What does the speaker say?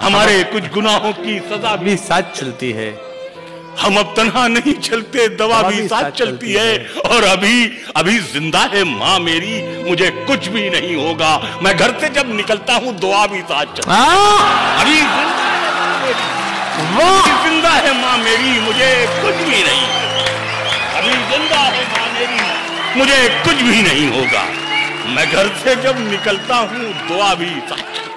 हमारे कुछ गुनाहों की सजा भी साथ चलती है। हम अब तनहा नहीं चलते दवा भी साथ चलती है। और अभी अभी ज़िंदा है माँ मेरी मुझे कुछ भी नहीं होगा। मैं घर से जब निकलता हूँ दुआ भी साथ चलती हाँ, अभी ज़िंदा है माँ मेरी। वाह। ज़िंदा है माँ मेरी मुझे कुछ भी नहीं। अभी ज़िंदा है माँ मेरी मुझे कुछ भी नहीं होगा। मैं घर से जब निकलता हूँ दुआ भी साथ